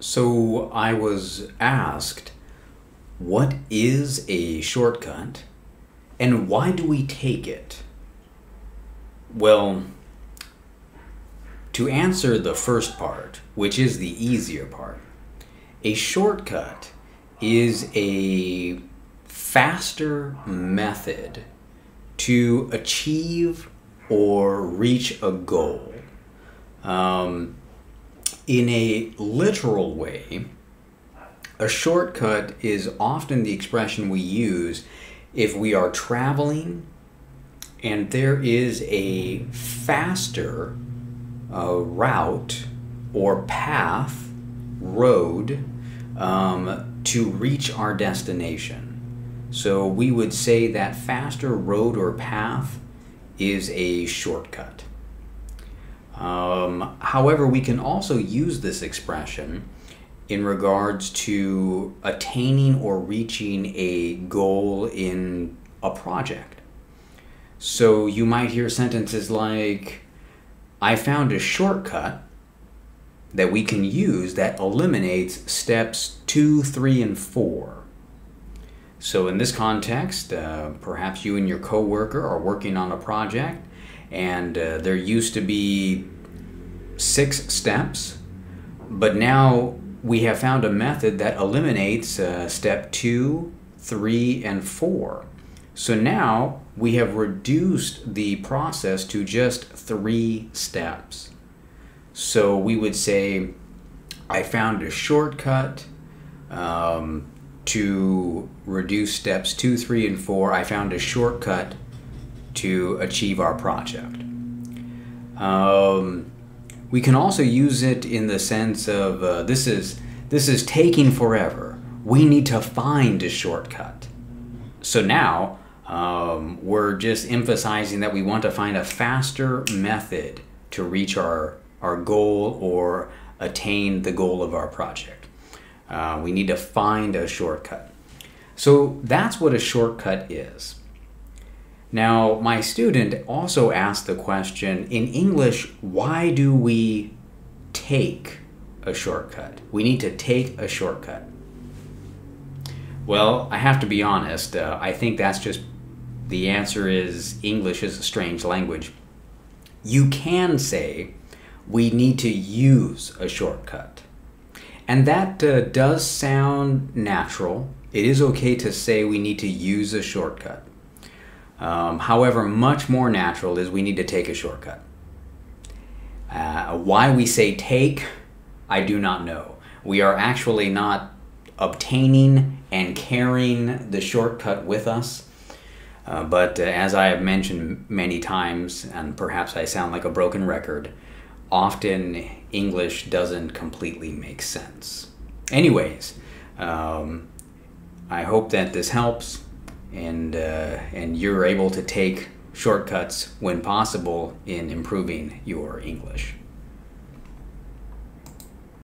So I was asked, what is a shortcut and why do we take it? Well, to answer the first part, which is the easier part, a shortcut is a faster method to achieve or reach a goal. Um, in a literal way, a shortcut is often the expression we use if we are traveling and there is a faster uh, route or path, road, um, to reach our destination. So we would say that faster road or path is a shortcut. Um, however, we can also use this expression in regards to attaining or reaching a goal in a project. So you might hear sentences like, I found a shortcut that we can use that eliminates steps two, three, and four. So in this context, uh, perhaps you and your coworker are working on a project and uh, there used to be six steps, but now we have found a method that eliminates uh, step two, three, and four. So now we have reduced the process to just three steps. So we would say, I found a shortcut um, to reduce steps two, three, and four. I found a shortcut to achieve our project. Um, we can also use it in the sense of uh, this is this is taking forever. We need to find a shortcut. So now um, we're just emphasizing that we want to find a faster method to reach our our goal or attain the goal of our project. Uh, we need to find a shortcut. So that's what a shortcut is. Now, my student also asked the question in English, why do we take a shortcut? We need to take a shortcut. Well, I have to be honest, uh, I think that's just the answer is English is a strange language. You can say we need to use a shortcut. And that uh, does sound natural. It is okay to say we need to use a shortcut. Um, however, much more natural is we need to take a shortcut. Uh, why we say take, I do not know. We are actually not obtaining and carrying the shortcut with us. Uh, but uh, as I have mentioned many times, and perhaps I sound like a broken record, often English doesn't completely make sense. Anyways, um, I hope that this helps and uh, and you're able to take shortcuts when possible in improving your English.